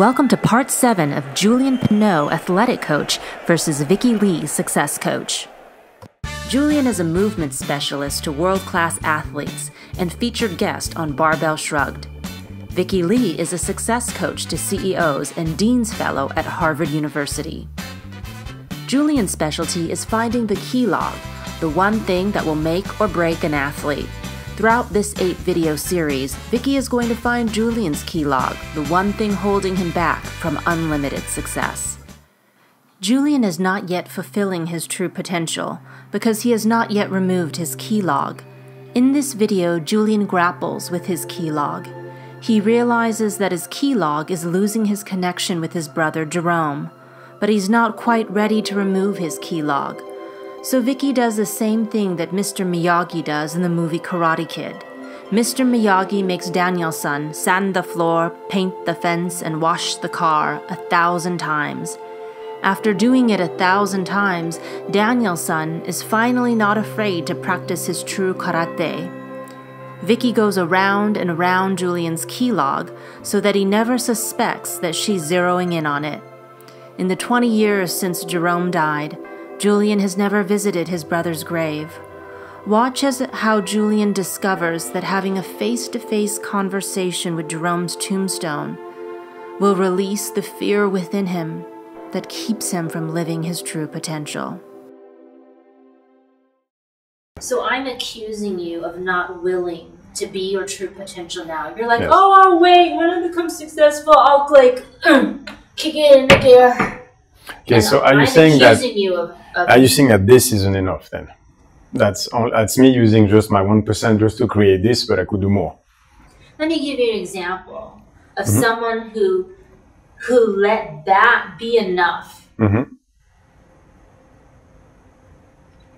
Welcome to part 7 of Julien Pineau, athletic coach, versus Vicky Lee, success coach. Julien is a movement specialist to world class athletes and featured guest on Barbell Shrugged. Vicky Lee is a success coach to CEOs and Dean's Fellow at Harvard University. Julien's specialty is finding the key log, the one thing that will make or break an athlete. Throughout this eight video series, Vicky is going to find Julien's key log, the one thing holding him back from unlimited success. Julien is not yet fulfilling his true potential because he has not yet removed his key log. In this video, Julien grapples with his key log. He realizes that his key log is losing his connection with his brother Jerome, but he's not quite ready to remove his key log. So Vicky does the same thing that Mr. Miyagi does in the movie Karate Kid. Mr. Miyagi makes Daniel-san sand the floor, paint the fence, and wash the car a thousand times. After doing it a thousand times, Daniel-san is finally not afraid to practice his true karate. Vicky goes around and around Julien's key log so that he never suspects that she's zeroing in on it. In the 20 years since Jerome died, Julien has never visited his brother's grave. Watch as how Julien discovers that having a face to face conversation with Jerome's tombstone will release the fear within him that keeps him from living his true potential. So I'm accusing you of not willing to be your true potential now. You're like, Yes. oh, I'll wait. When I become successful, I'll like kick it in the gear. Okay, so are you I'm saying that you of, of are you saying that this isn't enough then? That's all, that's me using just my one percent just to create this, but I could do more. Let me give you an example of Mm-hmm. someone who who let that be enough hmm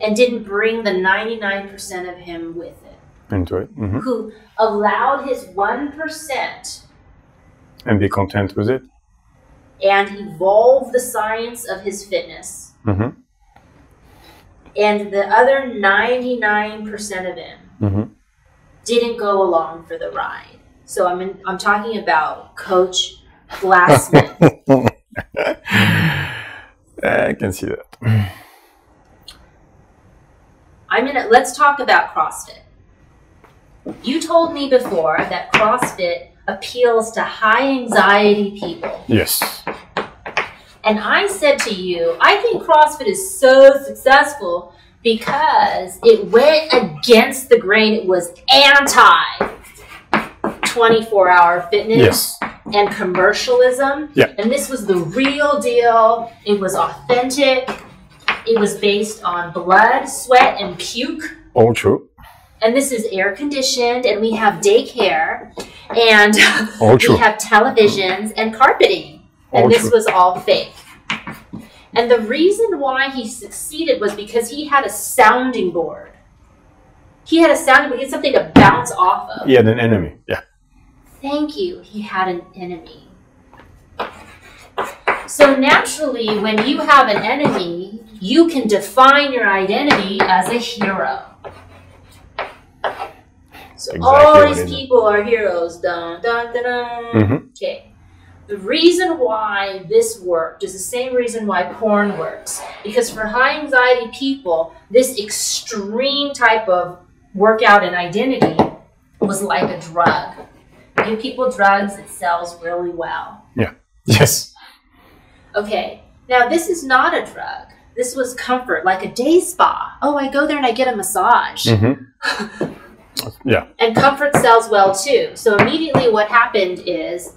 and didn't bring the 99% of him with it. Into it, hmm Who allowed his 1% and be content with it. And evolve the science of his fitness. hmm And the other 99% of him hmm didn't go along for the ride. So I'm in, I'm talking about Coach Glassman. I can see that. I'm gonna let's talk about CrossFit. You told me before that CrossFit appeals to high anxiety people. Yes. And I said to you, I think CrossFit is so successful because it went against the grain. It was anti 24 hour fitness Yes. and commercialism. Yeah. And this was the real deal. It was authentic. It was based on blood, sweat, and puke. All true. And this is air conditioned, and we have daycare, and All we have televisions and carpeting. And All this was all fake. And the reason why he succeeded was because he had a sounding board. He had a sounding board, he had something to bounce off of. He had an enemy. Yeah. Thank you. He had an enemy. So naturally, when you have an enemy, you can define your identity as a hero. So Exactly all these people are heroes. Dun, dun, dun, dun. Mhm. Okay. The reason why this worked is the same reason why porn works. Because for high anxiety people, this extreme type of workout and identity was like a drug. Give people drugs, it sells really well. Yeah. Yes. Okay, now this is not a drug. This was comfort, like a day spa. Oh, I go there and I get a massage. hmm yeah. And comfort sells well too. So immediately what happened is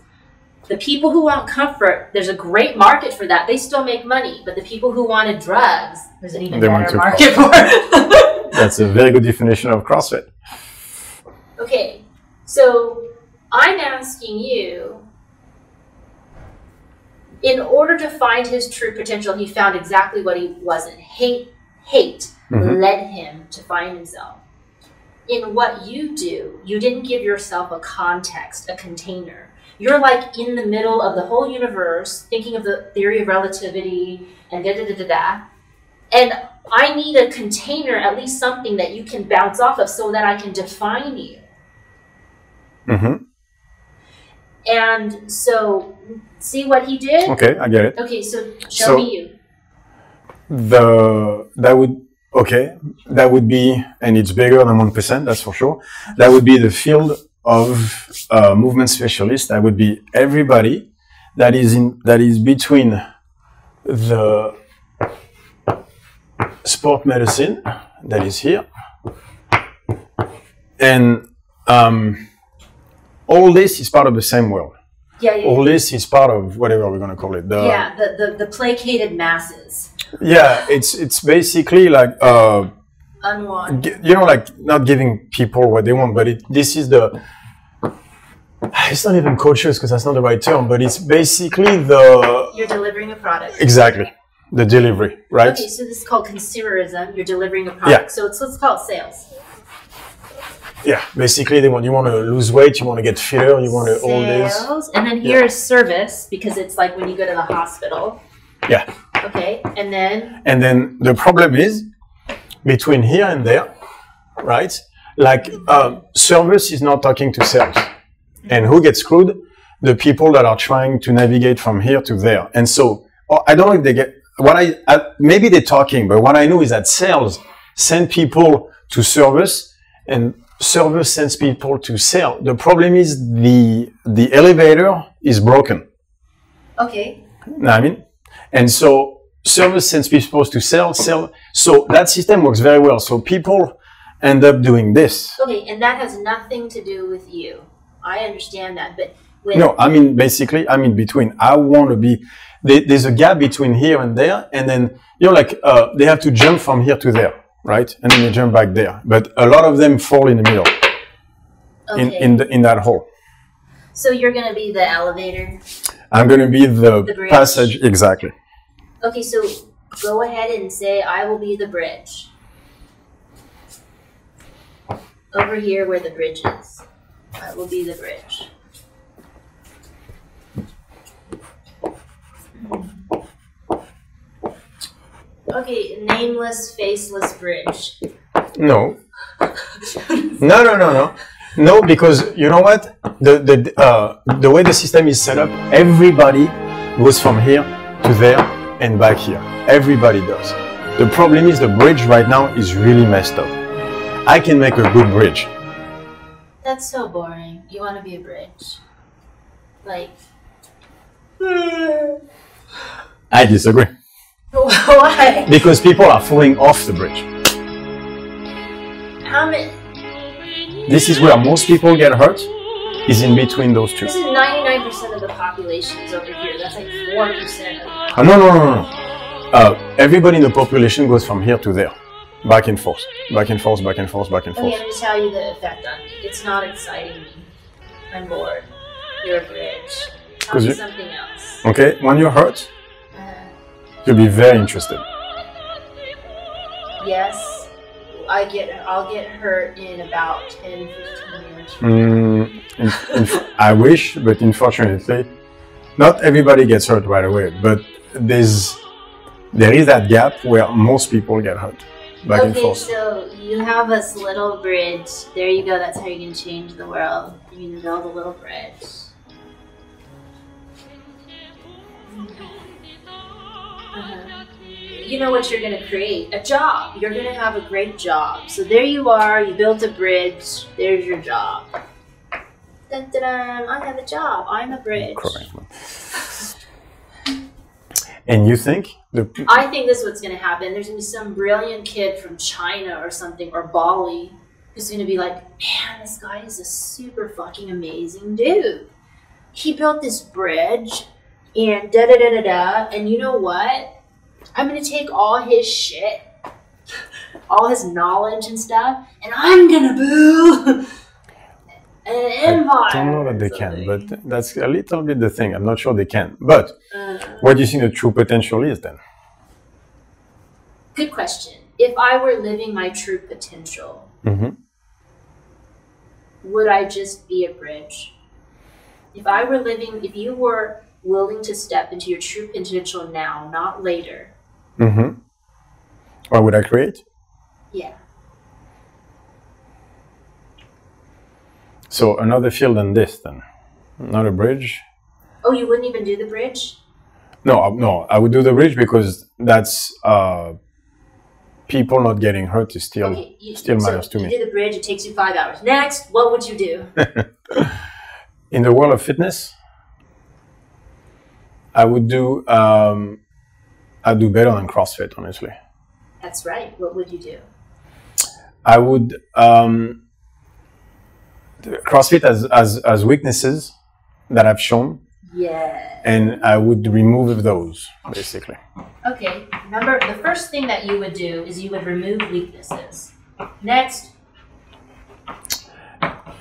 the people who want comfort, there's a great market for that. They still make money. But the people who wanted drugs, there's an even They want better to market for it. That's a very good definition of CrossFit. okay, so I'm asking you in order to find his true potential, he found exactly what he wasn't. Hate, hate Mhm. led him to find himself. In what you do, you didn't give yourself a context, a container. You're like in the middle of the whole universe, thinking of the theory of relativity and da da da da da. And I need a container, at least something that you can bounce off of so that I can define you. Mm-hmm. And so See what he did? Okay, I get it. Okay, so show So- me you. The that would okay that would be and it's bigger than one percent. That's for sure. That would be the field of uh, movement specialist. That would be everybody that is in that is between the sport medicine that is here and um, all this is part of the same world. Yeah, yeah, All this is part of whatever we're going to call it. The, yeah. The, the the placated masses, Yeah, it's it's basically like uh, unwanted. you know, like not giving people what they want, but it, this is the. It's not even coaches because that's not the right term, but it's basically the You're delivering a product. exactly the delivery, right? Okay, so this is called consumerism. You're delivering a product. Yeah. So it's let's call it sales. Yeah, basically they want you want to lose weight, you want to get fitter, you want to all this. And then here is service because it's like when you go to the hospital. Yeah, Okay, and then and then the problem is between here and there, right? Like um, service is not talking to sales, and who gets screwed? The people that are trying to navigate from here to there. And so oh, I don't know if they get what I, I maybe they're talking, but what I know is that sales send people to service, and service sends people to sell. The problem is the the elevator is broken. okay, Know I mean? And so service sends people to sell, sell. So that system works very well. So people end up doing this. okay, and that has nothing to do with you. I understand that, but No, I mean, basically, I'm in between. I want to be, there, there's a gap between here and there. And then, you know, like, uh, they have to jump from here to there, right? And then they jump back there. But a lot of them fall in the middle, in, okay, in, the, in that hole. so you're gonna be the elevator. I'm going to be the, The passage. Exactly. Okay, so go ahead and say I will be the bridge. Over here where the bridge is. Will be the bridge. Okay, nameless, faceless bridge. No. No, no, no, no. No, because you know what? The the uh, the way the system is set up, everybody goes from here to there and back here. Everybody does. The problem is the bridge right now is really messed up. I can make a good bridge. That's so boring. You want to be a bridge. Like, I disagree why? because people are falling off the bridge. How many? This is where most people get hurt. Is in between those two. This is 99% of the population is over here. That's like 4% of Uh, no, no, no, no. Uh, everybody in the population goes from here to there, back and forth, back and forth, back and forth, back and Okay, forth. let me tell you the effect on me. It's not exciting me. I'm bored. You're a bridge. Tell me you- something else. Okay, when you're hurt, Uh, you'll be very interested. yes, I get. I'll get hurt in about 10, 15 years. Mm, in, in, I wish, but unfortunately, not everybody gets hurt right away. But there's there is that gap where most people get hurt, back and Okay, forth. so you have this little bridge. There you go. That's how you can change the world. You can build a little bridge. Uh-huh. You know what you're going to create? A job. You're going to have a great job. So there you are. You built a bridge. There's your job. Dun, dun, dun, I have a job. I'm a bridge. Correct. And you think I think this is what's going to happen. There's going to be some brilliant kid from China or something, or Bali, who's going to be like, man, this guy is a super fucking amazing dude. He built this bridge and da da da da da. And you know what? I'm going to take all his shit, all his knowledge and stuff, and I'm going to build an empire. I don't know that they can, but that's a little bit the thing. I'm not sure they can. But Uh, what do you think the true potential is then? good question. If I were living my true potential, hmm would I just be a bridge? If I were living, if you were willing to step into your true potential now, not later, hmm What would I create? yeah. So another field than this then, not a bridge. Oh, you wouldn't even do the bridge? No, no, I would do the bridge because that's uh, people not getting hurt is still Okay, you, still so matters to you me. do the bridge. It takes you five hours. Next, what would you do? In the world of fitness, I would do um, I'd do better than CrossFit, honestly. That's right. What would you do? I would um, CrossFit as, as, as weaknesses that I've shown, Yeah. and I would remove those basically. Okay. Number the first thing that you would do is you would remove weaknesses. Next,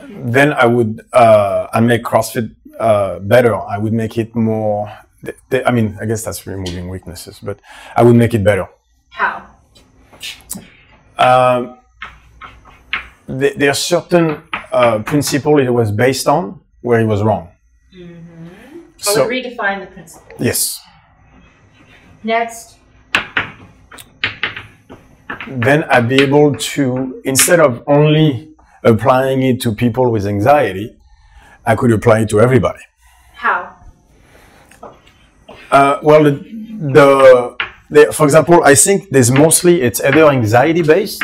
Then I would uh, I make CrossFit uh, better. I would make it more. th- th- I mean, I guess that's removing weaknesses, but I would make it better. how? Um, th- there are certain uh, principle it was based on where it was wrong. I So would redefine the principle. yes, Next, then I'd be able to instead of only applying it to people with anxiety, I could apply it to everybody. how? Uh, well, the, the, the for example, I think there's mostly it's either anxiety based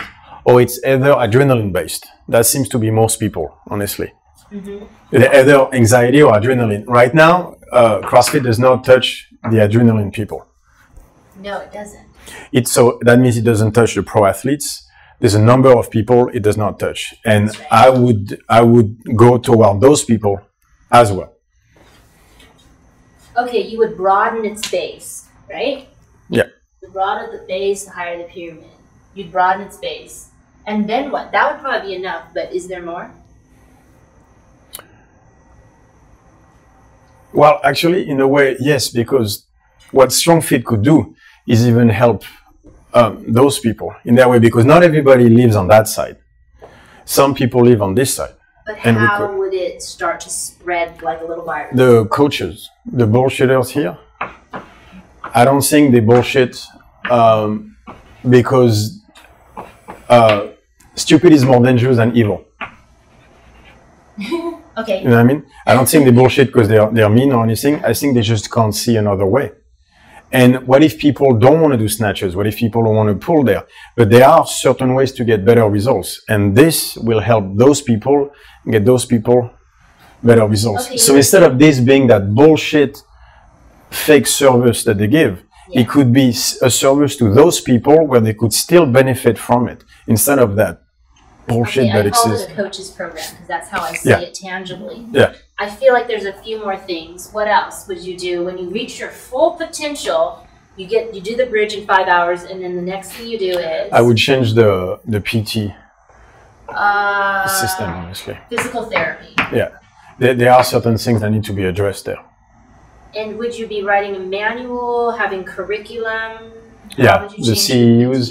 or it's either adrenaline based. That seems to be most people, honestly. They're Either anxiety or adrenaline. Right now, uh, CrossFit does not touch the adrenaline people. No, it doesn't. It so that means it doesn't touch the pro athletes. There's a number of people it does not touch, and right. I would I would go toward those people as well. Okay, you would broaden its base, right? Yeah. The broader the base, the higher the pyramid. You'd broaden its base. And then what? That would probably be enough, but is there more? Well, actually, in a way, yes, because what Strong Fit could do is even help um, those people in that way, because not everybody lives on that side. Some people live on this side. But And how could- would it start to spread like a little virus? The coaches, the bullshitters here, I don't think they bullshit um, because uh, stupid is more dangerous than evil. okay. You know what I mean? I don't think they bullshit because they're they're mean or anything. I think they just can't see another way. And what if people don't want to do snatches? What if people don't want to pull there? But there are certain ways to get better results, and this will help those people get those people better results. Okay, so instead of this being that bullshit fake service that they give, Yeah. it could be a service to those people where they could still benefit from it instead of that bullshit Okay, that I call exists. it a coach's program because that's how I see Yeah. it tangibly. Yeah. I feel like there's a few more things. What else would you do when you reach your full potential? You get you do the bridge in five hours, and then the next thing you do is I would change the the PT uh, system, honestly. physical therapy. Yeah, there, there are certain things that need to be addressed there. And would you be writing a manual, having curriculum? How Yeah, the CEUs.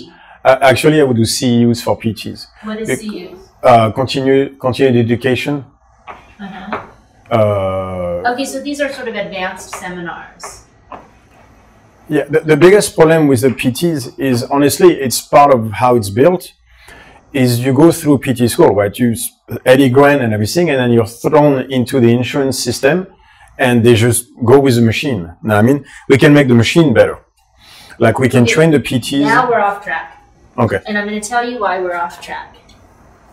Uh, actually, I would do CEUs for PTs. What is CEUs? Uh, continue, continued education. Uh-huh. Uh, Okay, so these are sort of advanced seminars. yeah, the, the biggest problem with the PTs is honestly, it's part of how it's built. Is you go through PT school, right? You s- Eddie Grant and everything, and then you're thrown into the insurance system, and they just go with the machine. Now, I mean, we can make the machine better. Like we can Okay. train the PTs. Now we're off track. Okay. And I'm going to tell you why we're off track.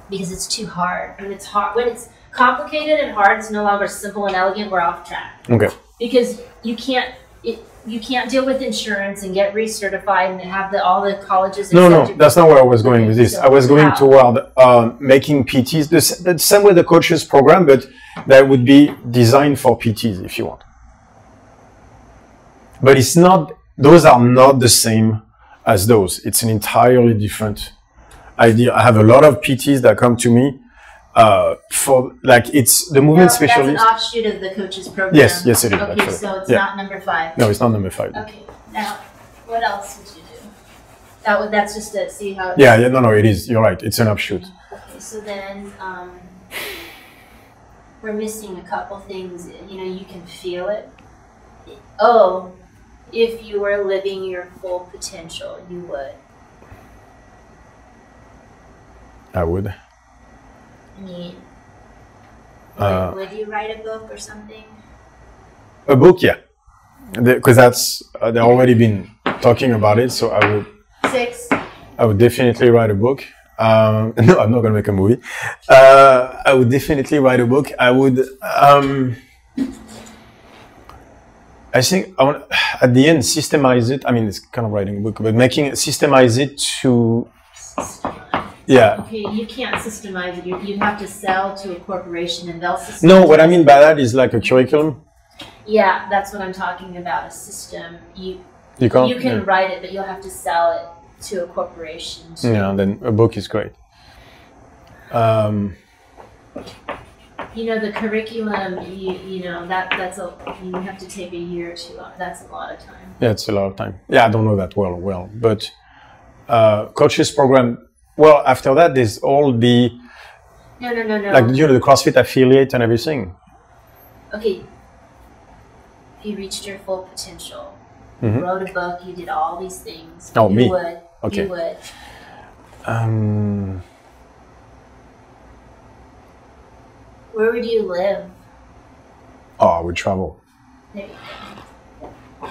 Because it's too hard. When it's hard, when it's complicated and hard, it's no longer simple and elegant. We're off track Okay. because you can't. It, you can't deal with insurance and get recertified and have the, all the colleges. No, no, that's not where I was going with this. I was going how? toward um, making PTs the, the same way the coaches program, but that would be designed for PTs if you want. But it's not; those are not the same as those. It's an entirely different idea. I have a lot of PTs that come to me uh, for like it's the No, movement that's an offshoot of the coaches program. Yes, yes, it is, Okay, actually. so it's Yeah. not number five. No, it's not number five. Okay, now what else would you do? That would that's just to see how. Yeah, yeah, no, no, it is. You're right. It's an offshoot. Okay, so then um, we're missing a couple things. You know, you can feel it. Oh, if you were living your full potential, you would. I would. I mean, Uh, would you write a book or something? a book, yeah, because that's uh, they've already been talking about it. So I would Six. I would definitely write a book. Um, no, I'm not gonna make a movie. Uh, I would definitely write a book. I would. Um, I think I want at the end systemize it. I mean, it's kind of writing a book, but making it systemize it to yeah. Okay, you can't systemize it. You, you have to sell to a corporation and they'll systemize No, what I mean by that is like a curriculum. Yeah, that's what I'm talking about. A system. You You can't. you can yeah. write it, but you'll have to sell it to a corporation. to- Yeah, then a book is great. Um, You know, the curriculum. You you know that that's a you have to take a year or two. That's a lot of time. yeah, it's a lot of time. Yeah, I don't know that well, well, but uh, coaches program. Well, after that, there's all the No, no, no, no. like you know the CrossFit affiliate and everything. okay. If you reached your full potential, Mhm. wrote a book, you did all these things. Oh, you me. would. Okay. You would. Um, Where would you live? oh, I would travel There you go.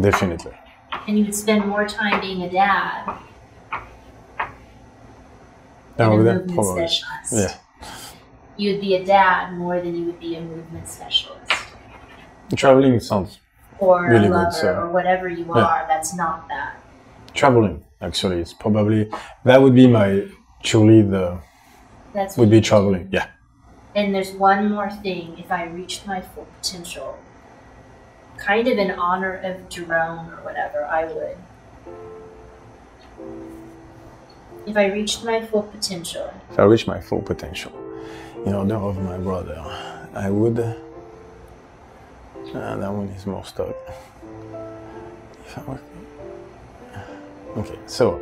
definitely. And you would spend more time being a dad than a movement probably. specialist. Yeah, You would be a dad more than you would be a movement specialist. traveling sounds Or Really a good, lover, so- or whatever you Yeah. are, that's not that. traveling. Actually, it's probably that would be my truly the That's would be traveling. Yeah. And there's one more thing. If I reached my full potential, kind of in honor of Jerome or whatever, I would. If I reached my full potential, If I reach my full potential, in honor of my brother, I would. Uh, that one is more stuck. If I were, okay, so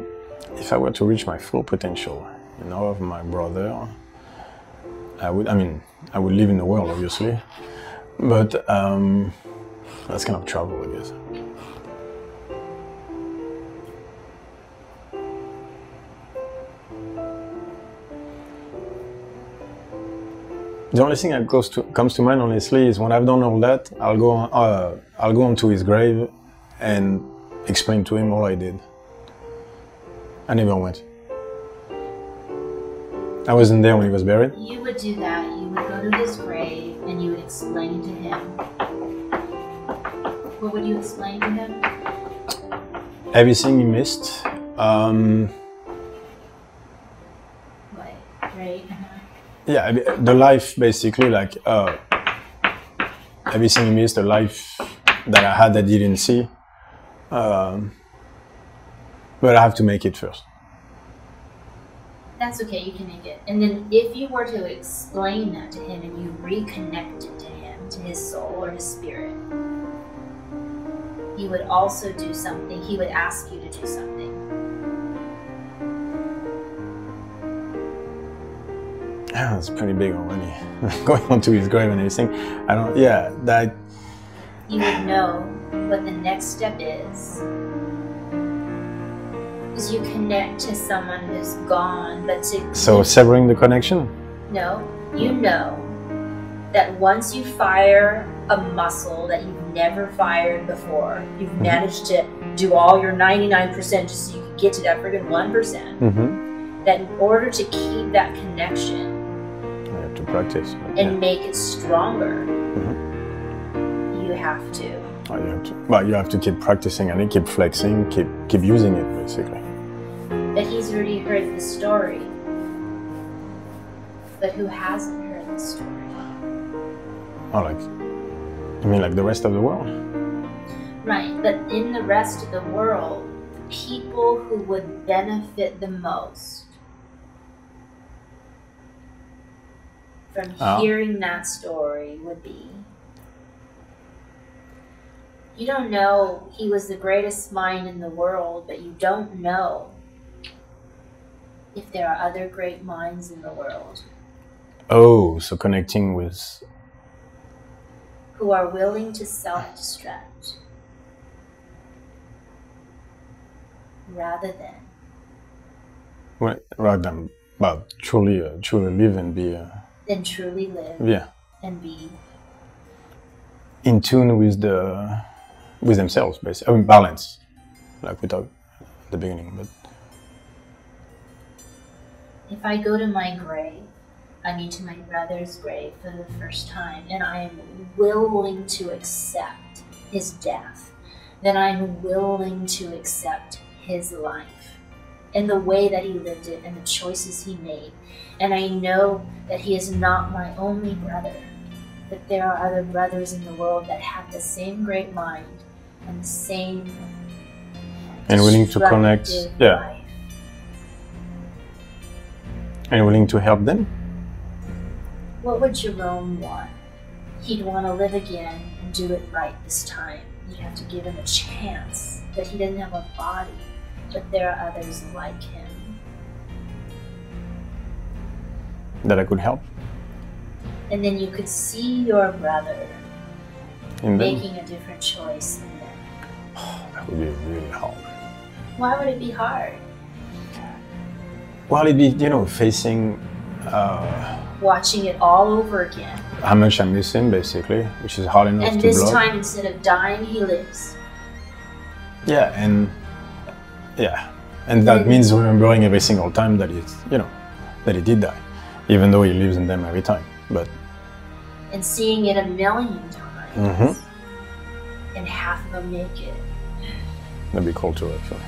if I were to reach my full potential in honor of my brother, I would. I mean, I would live in the world, obviously, but um, that's kind of trouble, I guess. The only thing that goes to, comes to mind, honestly, is when I've done all that, I'll go on, uh, I'll go onto his grave and explain to him all I did. I never went. I wasn't there when he was buried. you would do that. You would go to his grave and you would explain to him. What would you explain to him? Everything he missed. Um, What? Right? Uh-huh. yeah, the life basically, like uh, everything he missed, the life that I had that he didn't see. Um, but I have to make it first. That's okay, you can make it. And then if you were to explain that to him and you reconnected to him, to his soul or his spirit, he would also do something. He would ask you to do something. Yeah, that's pretty big already. Going onto his grave and everything. I don't. Yeah, that. You would know what the next step is. You connect to someone who's gone, but to So severing the connection. No, you know that once you fire a muscle that you've never fired before, you've Mm-hmm. managed to do all your 99% just so you can get to that friggin' 1%, Mm-hmm. that in order to keep that connection You have to practice. and yeah. make it stronger, Mm-hmm. you have to. Oh, you have to. Well, you have to keep practicing and keep flexing, keep keep using it basically. But he's already heard the story. But who hasn't heard the story? Oh, like. I mean, like the rest of the world. Right, but in the rest of the world, the people who would benefit the most from Ah. hearing that story would be you don't know he was the greatest mind in the world, but you don't know if there are other great minds in the world Oh, so connecting with. who are willing to self destruct rather than Well, rather than, but truly, uh, truly live and be. Uh, than truly live yeah. and be in tune with the with themselves, basically. I mean, balance, like we talked at the beginning. But If I go to my grave, I mean to my brother's grave for the first time, and I am willing to accept his death, then I'm willing to accept his life and the way that he lived it and the choices he made. And I know that he is not my only brother, that there are other brothers in the world that have the same great mind and the same and willing to connect, yeah, life. And willing to help them. What would Jerome want? He'd want to live again and do it right this time. You'd have to give him a chance. But he doesn't have a body. But there are others like him. That I could help And then you could see your brother in making a different choice in them. That would be really hard. Why would it be hard? Well, it'd be you know facing uh, Watching it all over again. how much I miss him, basically, which is hard enough And to And this block. time, instead of dying, he lives. Yeah, and yeah, and that means remembering every single time that it's you know that he did die, even though he lives in them every time. But And seeing it a million times. Mhm. And half of them make it. that'd be cool too, actually.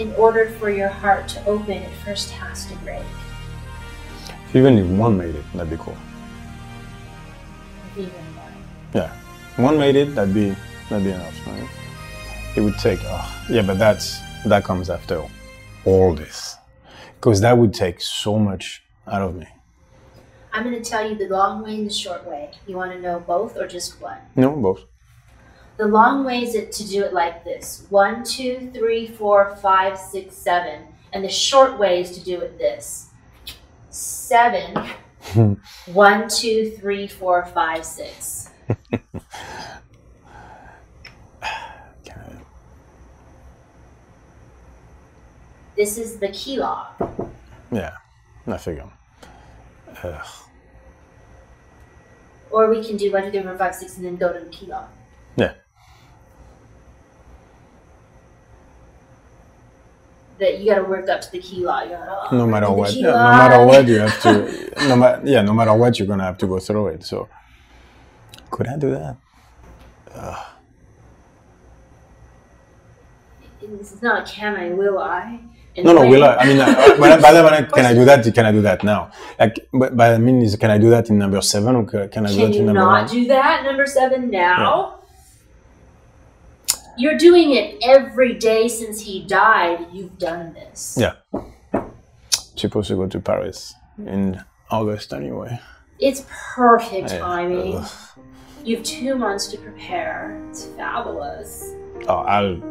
In order for your heart to open, it first has to break. If Even if one made it, that'd be cool. Even one. Yeah, one made it, that'd be that'd be enough, right? It would take, oh, yeah, but that's that comes after all this, because that would take so much out of me. I'm going to tell you the long way and the short way. You want to know both or just one? No, both. The long way is it to do it like this one, two, three, four, five, six, seven. And the short way is to do it this seven, one, two, three, four, five, six. This is the key log. Yeah, I figure. Ugh. Or we can do one, two, three, four, five, six, and then go to the key log. Yeah, That you got to work up to the key. You're like, oh, no matter what, yeah, no matter what, you have to. No matter, yeah, no matter what, you're gonna have to go through it. So, could I do that? It's not can I, will I? And No, no, will I? I mean, uh, by the way, can I do that? Can I do that now? Like, but, but I mean, is can I do that in number seven, or can I do Can that in number Can you not one? do that, number seven, now? You're doing it every day since he died. You've done this. Yeah. Supposed to go to Paris in August anyway. It's perfect timing. Ugh. You have two months to prepare. It's fabulous. Oh, I'll,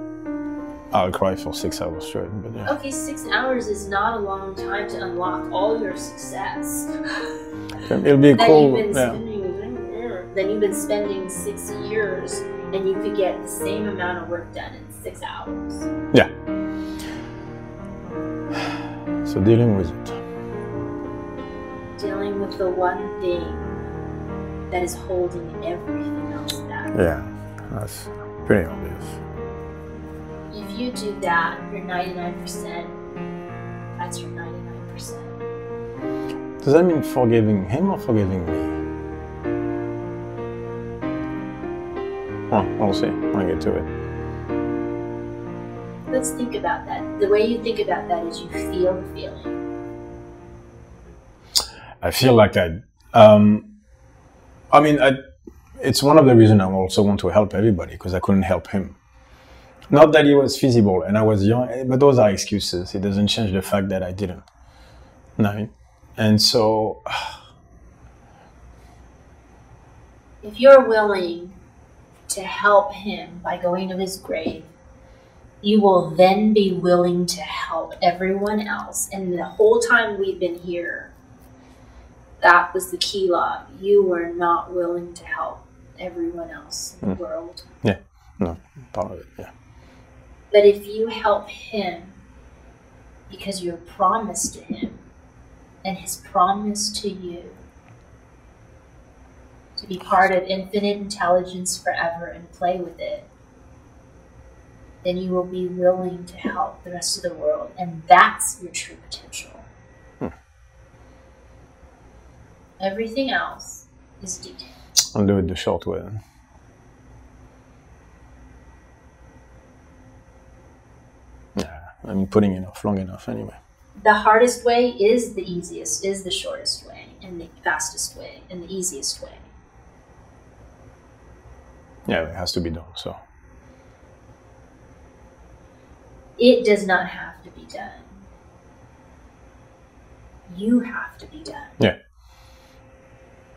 I'll cry for six hours straight. But yeah, Okay, six hours is not a long time to unlock all your success. it'll be cool. you've Yeah. spending mm, then you've been spending six years and you could get the same amount of work done in six hours. yeah. So dealing with it. Dealing with the one thing that is holding everything else back. Yeah, that's pretty obvious. If you do that, you're 99%. That's your 99%. Does that mean forgiving him or forgiving me? Well, we'll see when I get to it. Let's think about that. The way you think about that is you feel the feeling. I feel like I, um, I mean, I, it's one of the reasons I also want to help everybody because I couldn't help him. Not that he was feasible and I was young, but those are excuses. It doesn't change the fact that I didn't. No. And so, If you're willing to help him by going to his grave, you will then be willing to help everyone else. And the whole time we've been here, that was the key log. You were not willing to help everyone else in the hmm. world. Yeah, no, part of it, yeah. But if you help him because you're promised to him and his promise to you, to be part of infinite intelligence forever and play with it, then you will be willing to help the rest of the world. And that's your true potential. Hmm. Everything else is detail. I'll do it the short way. Yeah, I'm putting it off long enough anyway. The hardest way is the easiest, is the shortest way, and the fastest way, and the easiest way. Yeah, it has to be done. So It does not have to be done. You have to be done. yeah.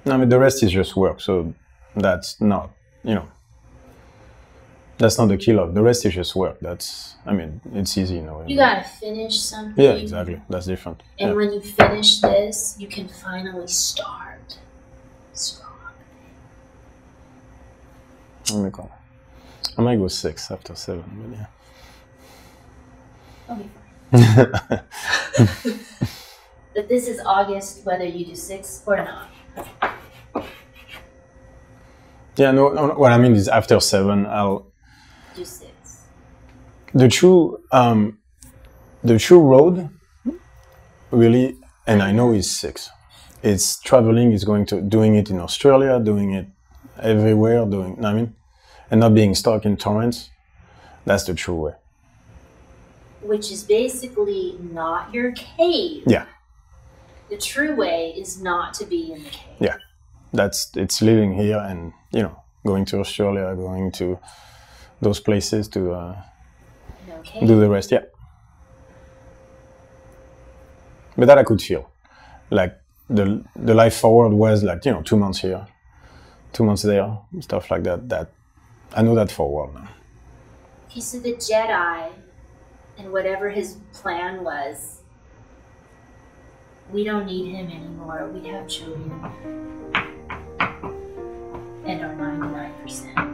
I mean, the rest is just work. So that's not, you know, that's not the key killer. The rest is just work. That's, I mean, it's easy in a way. You gotta finish something. Yeah, exactly. That's different. And Yeah. when you finish this, you can finally start strong. Let me call. I might go six after seven, but yeah. Okay, fine. But this is August, whether you do six or not. Yeah, no, no, what I mean is after seven, I'll, Do six. the true, um, the true road really, and I know is six. It's traveling, is going to, doing it in Australia, doing it everywhere, doing, I mean, and not being stuck in torrents, that's the true way. Which is basically not your cave. Yeah. The true way is not to be in the cave. Yeah. That's, it's living here and, you know, going to Australia, going to those places to, uh, cave. do the rest. Yeah. But that I could feel, like the the life forward was like you know two months here, two months there, stuff like that. That I know that for a while now. He said the Jedi and whatever his plan was, we don't need him anymore. We have children. And our 99%.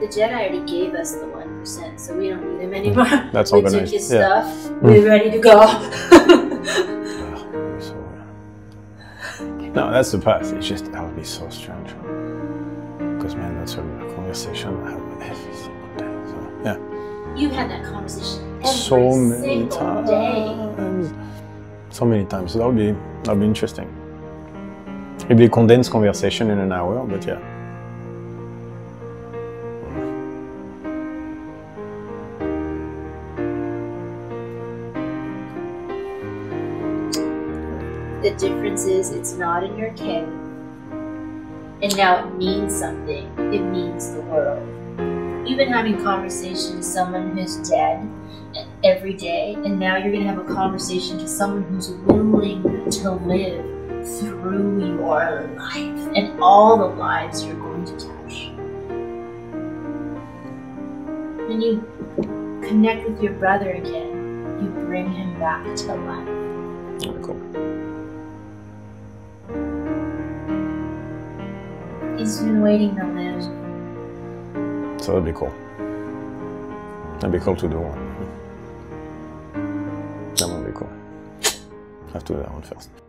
The Jedi already gave us the 1%, so we don't need him anymore. That's we took his yeah. stuff. Mm. We're ready to go. No, that's the path. It's just that would be so strange. Because man, that's a conversation I have every single day. So yeah. you had that conversation every so many times. day. So many times. So that would be that'll be interesting. It'll be a condensed conversation in an hour, but yeah. The difference is it's not in your cave. And now it means something. It means the world. Been having conversation with someone who's dead every day, and now you're going to have a conversation to someone who's willing to live through your life and all the lives you're going to touch. When you connect with your brother again, you bring him back to life. Cool. He's been waiting to live. So that'd be cool. That'd be cool to do one. That would be cool. Have to do that one first.